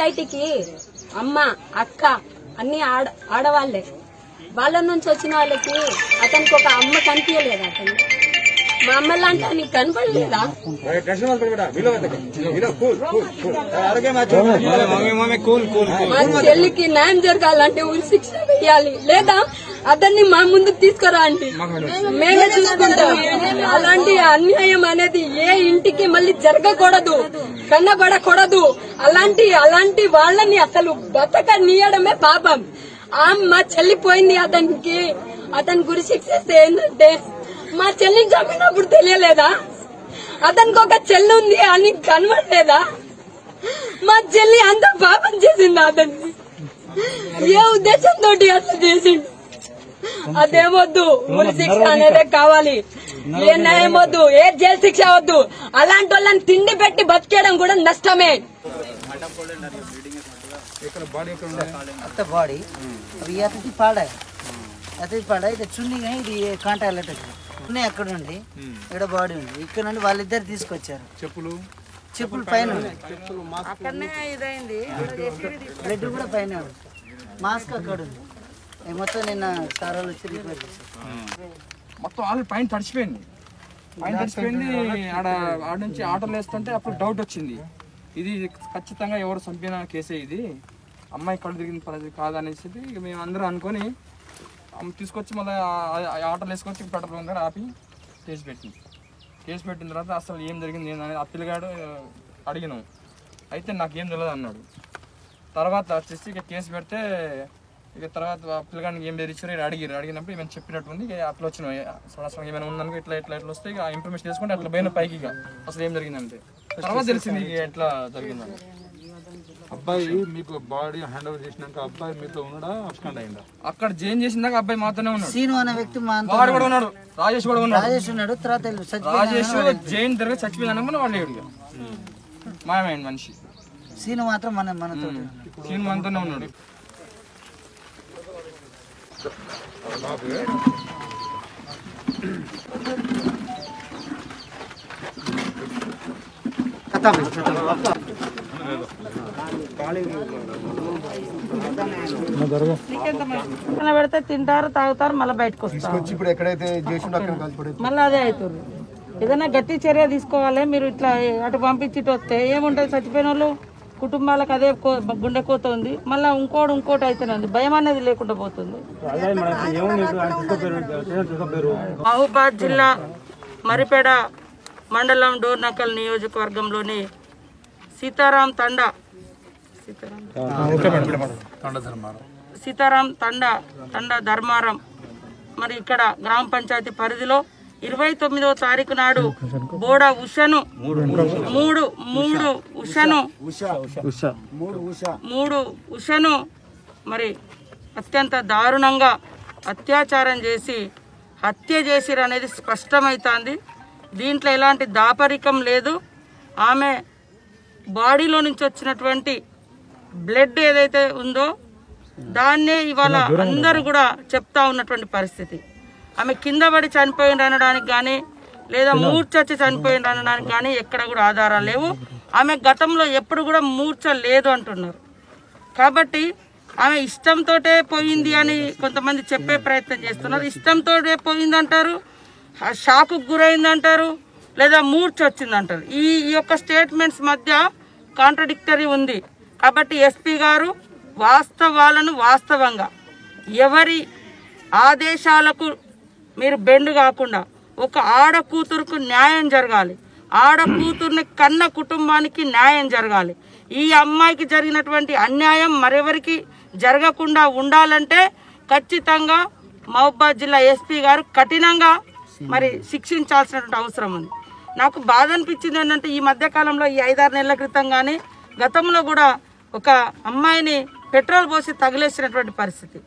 సొసైటీకి అమ్మ అక్క అన్ని ఆడ ఆడవాళ్ళే వాళ్ళ నుంచి వచ్చిన వాళ్ళకి అతనికి ఒక అమ్మ కనిపించలేదా అతను. మా అమ్మ లాంటి నీకు కనపడలేదా? మా చెల్లికి న్యాయం జరగాలంటే ఉరి శిక్ష వేయాలి. లేదా అతన్ని మా ముందుకు తీసుకురా అండి. మేమే చూసుకుంటాం. అలాంటి అన్యాయం అనేది ఏ ఇంటికి మళ్ళీ జరగకూడదు కన్నబడకూడదు అలాంటి అలాంటి వాళ్ళని అసలు బతకనీయడమే పాపం. ఆ మా చెల్లి పోయింది అతనికి. అతని గురి శిక్ష వేస్తే ఏంటంటే మా చెల్లిని చంపినప్పుడు తెలియలేదా? అతనికి ఒక చెల్లి ఉంది అని కనబడలేదా మా చెల్లి అంత పాపం చేసింది అతన్ని? ఏ ఉద్దేశంతో అట్లా చేసిండు? అదేమొద్దు ఉరి శిక్ష అనేదే కావాలి. ఏ న్యాయం వద్దు? ఏ జైలు శిక్ష వద్దు? అలాంటి వాళ్ళని తిండి పెట్టి బతికేయడం కూడా నష్టమే. అత్త బాడీ అతనికి పాడా. అతనికి ఇది చున్ని ఇది కాంటా ఉన్నాయి అక్కడ ఉండి. ఇక్కడ బాడీ ఉంది. ఇక్కడ నుండి వాళ్ళిద్దరు తీసుకొచ్చారు. చెప్పులు? చెప్పులు పైన బ్లడ్ కూడా పైన మాస్క్ అక్కడ ఉంది. మొత్తం నిన్న సార్ వాళ్ళు వచ్చి రిపేర్ చేశారు. మొత్తం ఆల్రెడీ పైన తడిచిపోయింది. పైన తడిచిపోయింది ఆడ ఆడ నుంచి ఆటోలు వేస్తుంటే అప్పుడు డౌట్ వచ్చింది. ఇది ఖచ్చితంగా ఎవరు చంపిన కేసే ఇది. అమ్మాయి కళ్ళు తిరిగిన పరిస్థితి కాదనేసి ఇక మేము అందరం అనుకొని తీసుకొచ్చి మళ్ళీ ఆటోలు వేసుకొచ్చి పెట్రోల్ బంక్ దగ్గర ఆపి కేసు పెట్టింది. కేసు పెట్టిన తర్వాత అసలు ఏం జరిగింది ఏందనేది ఆ పిల్లగాడు అడిగినాం. అయితే నాకేం తెలియదు అన్నాడు. తర్వాత వచ్చేసి ఇక కేసు పెడితే ఇక తర్వాత పిల్లగానికి ఏం బెదిరించారో ఇక అడిగారు అడిగినప్పుడు ఏమైనా చెప్పినట్టుంది. ఇక అట్లా వచ్చినాం సడన్ ఏమైనా ఉందనుకో ఇట్లా ఇట్లా ఇట్లా వస్తే ఇక ఇన్ఫర్మేషన్ తీసుకుంటే అట్లా పోయిన పైకి ఇక. అసలు ఏం జరిగిందంటే. తర్వాత తెలిసింది ఇక ఎట్లా జరిగిందని అబ్బాయి మీకు బాడీ హ్యాండ్ ఓవర్ చేసినాక అబ్బాయి మీతో ఉన్నాడా? అబ్స్కాండ్ అయిందా? అక్కడ జైన్ చేసిందాక అబ్బాయి మాత్రమే ఉన్నాడు. సీను అనే వ్యక్తి వాడు కూడా ఉన్నాడు. రాజేష్ కూడా ఉన్నాడు. రాజేష్ ఉన్నాడు. తర్వాత చచ్చిపోయిన రాజేష్ జైన్ దగ్గర చచ్చిపోయింది అనుకున్న వాళ్ళు ఇక. మాయమైన మనిషి. సీను మాత్రం మన మనతో సీన్ మనతోనే ఉన్నాడు. పెడితే తింటారు తాగుతారు మళ్ళీ బయటకు వస్తారు. మళ్ళీ అదే అవుతుంది. ఏదైనా గట్టి చర్య తీసుకోవాలి మీరు ఇట్లా అటు పంపించి వస్తే ఏముంటుంది? చచ్చిపోయిన వాళ్ళు కుటుంబాలకు అదే కో- గుండె కోత ఉంది. మళ్ళీ ఇంకోటి ఇంకోటి అయితేనే ఉంది భయం అనేది లేకుండా పోతుంది. మహబూబాద్ జిల్లా మరిపేడ మండలం డోర్నకల్ నియోజకవర్గంలోని సీతారాం తండా. సీతారాం సీతారాం తండ తండ ధర్మారం. మరి ఇక్కడ గ్రామ పంచాయతీ పరిధిలో ఇరవై తొమ్మిదవ తారీఖు నాడు బోడ ఉషను. మూడు మూడు ఉషను. మూడు ఉషను. మరి అత్యంత దారుణంగా అత్యాచారం చేసి హత్య చేసిరు అనేది స్పష్టమవుతుంది దీంట్లో ఎలాంటి దాపరికం లేదు. ఆమె బాడీలో నుంచి వచ్చినటువంటి బ్లడ్ ఏదైతే ఉందో దాన్నే ఇవాళ అందరూ కూడా చెప్తా ఉన్నటువంటి పరిస్థితి. ఆమె కింద పడి చనిపోయింది అనడానికి కానీ లేదా మూర్చొచ్చి చనిపోయింది అనడానికి కానీ ఎక్కడ కూడా ఆధారాలు లేవు. ఆమె గతంలో ఎప్పుడు కూడా మూర్ఛ లేదు అంటున్నారు. కాబట్టి ఆమె ఇష్టంతోటే పోయింది అని కొంతమంది చెప్పే ప్రయత్నం చేస్తున్నారు. ఇష్టంతోటే పోయింది అంటారు ఆ షాకు గురైంది అంటారు లేదా మూర్ఛ వచ్చింది అంటారు. ఈ ఈ యొక్క స్టేట్మెంట్స్ మధ్య కాంట్రడిక్టరీ ఉంది. కాబట్టి ఎస్పీ గారు వాస్తవాలను వాస్తవంగా ఎవరి ఆదేశాలకు మీరు బెండు కాకుండా ఒక ఆడ కూతురుకు న్యాయం జరగాలి. ఆడ కూతుర్ని కన్న కుటుంబానికి న్యాయం జరగాలి. ఈ అమ్మాయికి జరిగినటువంటి అన్యాయం మరెవరికి జరగకుండా ఉండాలంటే ఖచ్చితంగా మహబాద్ జిల్లా ఎస్పీ గారు కఠినంగా మరి శిక్షించాల్సినటువంటి అవసరం ఉంది. నాకు బాధ అనిపించింది ఏంటంటే ఈ మధ్యకాలంలో ఈ ఐదారు నెలల క్రితం కానీ గతంలో కూడా ఒక అమ్మాయిని పెట్రోల్ పోసి తగిలేసినటువంటి పరిస్థితి.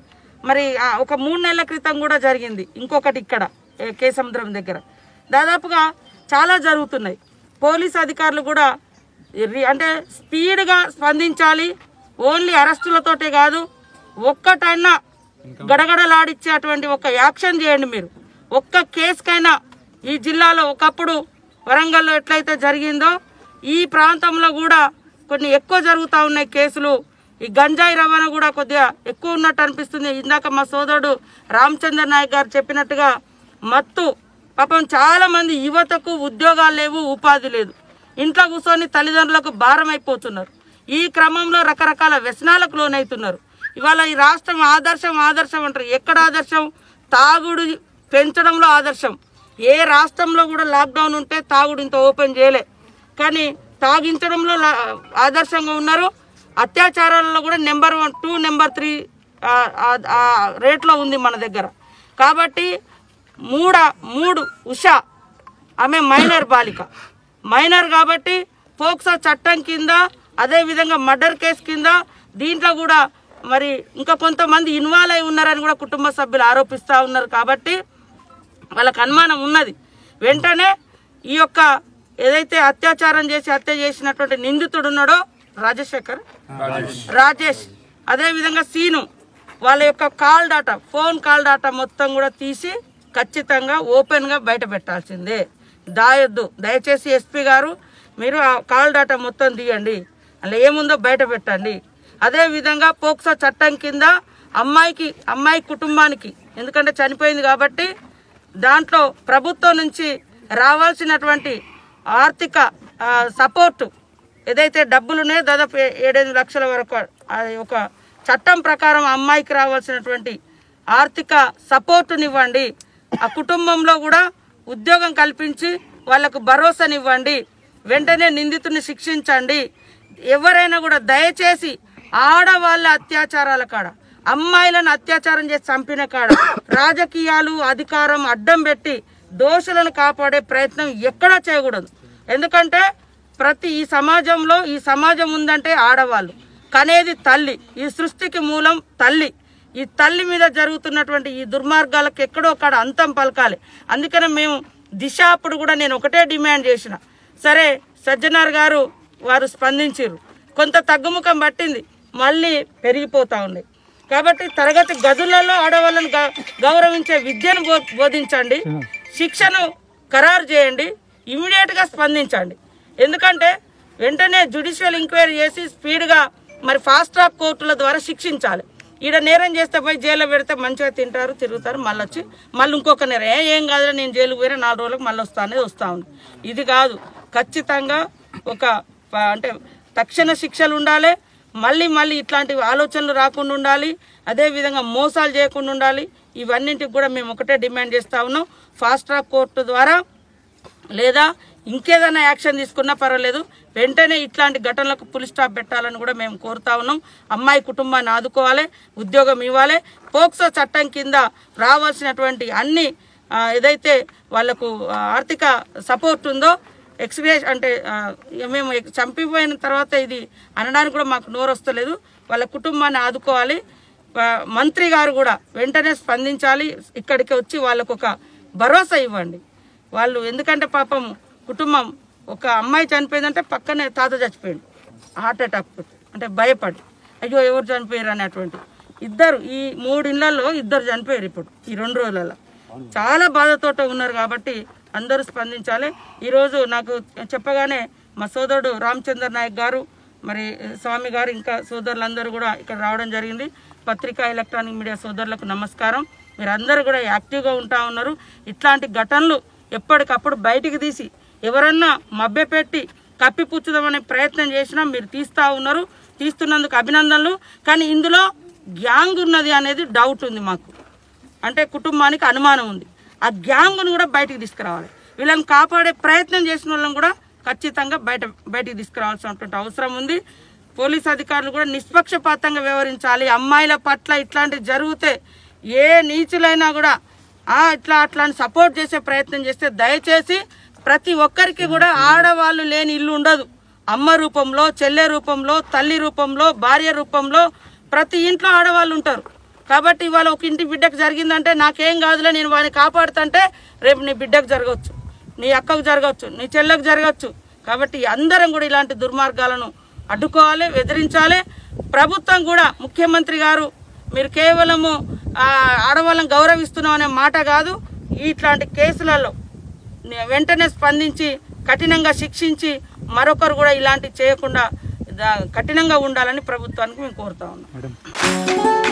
మరి ఒక మూడు నెలల క్రితం కూడా జరిగింది. ఇంకొకటి ఇక్కడ ఏ, కేసముద్రం దగ్గర. దాదాపుగా చాలా జరుగుతున్నాయి. పోలీస్ అధికారులు కూడా అంటే స్పీడ్గా స్పందించాలి. ఓన్లీ అరెస్టులతోటే కాదు ఒక్కటైనా గడగడలాడిచ్చేటువంటి ఒక యాక్షన్ చేయండి మీరు. ఒక్క కేసుకైనా ఈ జిల్లాలో ఒకప్పుడు వరంగల్లో ఎట్లయితే జరిగిందో ఈ ప్రాంతంలో కూడా కొన్ని ఎక్కువ జరుగుతూ ఉన్నాయి కేసులు. ఈ గంజాయి రవాణా కూడా కొద్దిగా ఎక్కువ ఉన్నట్టు అనిపిస్తుంది. ఇందాక మా సోదరుడు రామచంద్ర నాయక్ గారు చెప్పినట్టుగా మత్తు పాపం చాలామంది యువతకు ఉద్యోగాలు లేవు ఉపాధి లేదు. ఇంట్లో కూర్చొని తల్లిదండ్రులకు భారం అయిపోతున్నారు ఈ క్రమంలో రకరకాల వ్యసనాలకు లోనవుతున్నారు ఇవాళ ఈ రాష్ట్రం ఆదర్శం ఆదర్శం అంటారు. ఎక్కడ ఆదర్శం? తాగుడు పెంచడంలో ఆదర్శం. ఏ రాష్ట్రంలో కూడా లాక్డౌన్ ఉంటే తాగుడు ఇంత ఓపెన్ చేయలే. కానీ తాగించడంలో లా- ఆదర్శంగా ఉన్నారు. అత్యాచారాలలో కూడా number one to number three రేట్లో ఉంది మన దగ్గర. కాబట్టి మూడ మూడు ఉష ఆమె మైనర్ బాలిక. మైనర్ కాబట్టి పోక్సో చట్టం కింద అదేవిధంగా మర్డర్ కేసు కింద దీంట్లో కూడా మరి ఇంకా కొంతమంది ఇన్వాల్వ్ అయి ఉన్నారని కూడా కుటుంబ సభ్యులు ఆరోపిస్తూ ఉన్నారు కాబట్టి వాళ్ళకు అనుమానం ఉన్నది. వెంటనే ఈ యొక్క ఏదైతే అత్యాచారం చేసి హత్య చేసినటువంటి నిందితుడు ఉన్నాడో రాజశేఖర్ రాజేష్. అదే విధంగా సీను వాళ్ళ యొక్క call data phone call data మొత్తం కూడా తీసి ఖచ్చితంగా ఓపెన్గా బయట పెట్టాల్సిందే. దాయొద్దు. దయచేసి ఎస్పీ గారు మీరు ఆ కాల్ డాటా మొత్తం తీయండి. అలా ఏముందో బయట పెట్టండి. అదే విధంగా పోక్సో చట్టం కింద అమ్మాయికి అమ్మాయి కుటుంబానికి ఎందుకంటే చనిపోయింది కాబట్టి దాంట్లో ప్రభుత్వం నుంచి రావాల్సినటువంటి ఆర్థిక సపోర్టు ఏదైతే డబ్బులునే దాదాపు ఏడైదు ఏడెనిమిది లక్షల వరకు ఒక చట్టం ప్రకారం అమ్మాయికి రావాల్సినటువంటి ఆర్థిక సపోర్టునివ్వండి. ఆ కుటుంబంలో కూడా ఉద్యోగం కల్పించి వాళ్ళకు భరోసానివ్వండి. వెంటనే నిందితుని శిక్షించండి. ఎవరైనా కూడా దయచేసి ఆడవాళ్ళ అత్యాచారాల కాడ అమ్మాయిలను అత్యాచారం చేసి చంపిన కాడ రాజకీయాలు అధికారం అడ్డం పెట్టి దోషులను కాపాడే ప్రయత్నం ఎక్కడా చేయకూడదు. ఎందుకంటే ప్రతి ఈ సమాజంలో ఈ సమాజం ఉందంటే ఆడవాళ్ళు. కనేది తల్లి. ఈ సృష్టికి మూలం తల్లి. ఈ తల్లి మీద జరుగుతున్నటువంటి ఈ దుర్మార్గాలకు ఎక్కడో అక్కడ అంతం పలకాలి. అందుకనే మేము దిశ అప్పుడు కూడా నేను ఒకటే డిమాండ్ చేసిన. సరే సజ్జనార్ గారు వారు స్పందించారు కొంత తగ్గుముఖం పట్టింది. మళ్ళీ పెరిగిపోతా ఉంది. కాబట్టి తరగతి గదులలో ఆడవాళ్ళను గ- గౌరవించే విద్యను బో- బోధించండి. శిక్షను ఖరారు చేయండి. ఇమీడియట్గా స్పందించండి. ఎందుకంటే వెంటనే జ్యుడిషియల్ ఎంక్వైరీ చేసి స్పీడ్గా మరి ఫాస్ట్ ట్రాక్ కోర్టుల ద్వారా శిక్షించాలి. ఈడ నేరం చేస్తే పోయి జైల్లో పెడితే మంచిగా తింటారు తిరుగుతారు మళ్ళీ వచ్చి మళ్ళీ ఇంకొక నేరం. ఏ ఏం కాదు నేను జైలుకు పోయినా నాలుగు రోజులకు మళ్ళీ వస్తా అనేది వస్తా ఉంది. ఇది కాదు. ఖచ్చితంగా ఒక ప- అంటే తక్షణ శిక్షలు ఉండాలి. మళ్ళీ మళ్ళీ ఇట్లాంటి ఆలోచనలు రాకుండా ఉండాలి. అదేవిధంగా మోసాలు చేయకుండా ఉండాలి. ఇవన్నింటికి కూడా మేము ఒకటే డిమాండ్ చేస్తా ఉన్నాం. ఫాస్ట్ ట్రాక్ కోర్టు ద్వారా లేదా ఇంకేదైనా యాక్షన్ తీసుకున్నా పర్వాలేదు. వెంటనే ఇట్లాంటి ఘటనలకు పులి స్టాప్ పెట్టాలని కూడా మేము కోరుతా ఉన్నాం. అమ్మాయి కుటుంబాన్ని ఆదుకోవాలి ఉద్యోగం ఇవ్వాలి. పోక్సో చట్టం కింద రావాల్సినటువంటి అన్ని ఏదైతే వాళ్ళకు ఆర్థిక సపోర్ట్ ఉందో ఎక్స్పీరియన్స్ అంటే ఇక మేము చంపిపోయిన తర్వాత ఇది అనడానికి కూడా మాకు నోరు వస్తలేదు. వాళ్ళ కుటుంబాన్ని ఆదుకోవాలి. మంత్రి గారు కూడా వెంటనే స్పందించాలి. ఇక్కడికి వచ్చి వాళ్ళకు ఒక భరోసా ఇవ్వండి. వాళ్ళు ఎందుకంటే పాపం కుటుంబం. ఒక అమ్మాయి చనిపోయిందంటే పక్కనే తాత చచ్చిపోయింది హార్ట్ అటాక్ అంటే భయపడి. అయ్యో ఎవరు చనిపోయారు అనేటువంటి. ఇద్దరు ఈ మూడు ఇళ్ళలో ఇద్దరు చనిపోయారు ఇప్పుడు ఈ రెండు రోజులలో చాలా బాధతోట ఉన్నారు కాబట్టి అందరూ స్పందించాలి. ఈరోజు నాకు చెప్పగానే మా సోదరుడు రామచంద్ర నాయక్ గారు మరి స్వామి గారు ఇంకా సోదరులందరూ కూడా ఇక్కడ రావడం జరిగింది. పత్రికా ఎలక్ట్రానిక్ మీడియా సోదరులకు నమస్కారం. మీరందరూ కూడా యాక్టివ్గా ఉంటా ఉన్నారు. ఇట్లాంటి ఘటనలు ఎప్పటికప్పుడు బయటికి తీసి ఎవరన్నా మభ్యపెట్టి కప్పిపుచ్చుదామనే ప్రయత్నం చేసినా మీరు తీస్తూ ఉన్నారు తీస్తున్నందుకు అభినందనలు. కానీ ఇందులో గ్యాంగ్ ఉన్నది అనేది డౌట్ ఉంది మాకు. అంటే కుటుంబానికి అనుమానం ఉంది. ఆ గ్యాంగ్ను కూడా బయటికి తీసుకురావాలి. వీళ్ళని కాపాడే ప్రయత్నం చేసిన వాళ్ళని కూడా ఖచ్చితంగా బయట బయటికి తీసుకురావాల్సినటువంటి అవసరం ఉంది. పోలీస్ అధికారులు కూడా నిష్పక్షపాతంగా వ్యవహరించాలి. అమ్మాయిల పట్ల ఇట్లాంటివి జరిగితే ఏ నీచులైనా కూడా ఇట్లా అట్లాంటి సపోర్ట్ చేసే ప్రయత్నం చేస్తే దయచేసి ప్రతి ఒక్కరికి కూడా ఆడవాళ్ళు లేని ఇల్లు ఉండదు. అమ్మ రూపంలో చెల్లె రూపంలో తల్లి రూపంలో భార్య రూపంలో ప్రతి ఇంట్లో ఆడవాళ్ళు ఉంటారు. కాబట్టి ఇవాళ ఒక ఇంటి బిడ్డకు జరిగిందంటే నాకేం కాదులే నేను వాడిని కాపాడుతుంటే రేపు నీ బిడ్డకు జరగవచ్చు. నీ అక్కకు జరగవచ్చు నీ చెల్లెకు జరగవచ్చు. కాబట్టి అందరం కూడా ఇలాంటి దుర్మార్గాలను అడ్డుకోవాలి బెదిరించాలి. ప్రభుత్వం కూడా ముఖ్యమంత్రి గారు మీరు కేవలము ఆడవాళ్ళని గౌరవిస్తున్నాం అనే మాట కాదు ఇట్లాంటి కేసులలో వెంటనే స్పందించి కఠినంగా శిక్షించి మరొకరు కూడా ఇలాంటి చేయకుండా దా- కఠినంగా ఉండాలని ప్రభుత్వానికి మేము కోరుతా ఉన్నాం.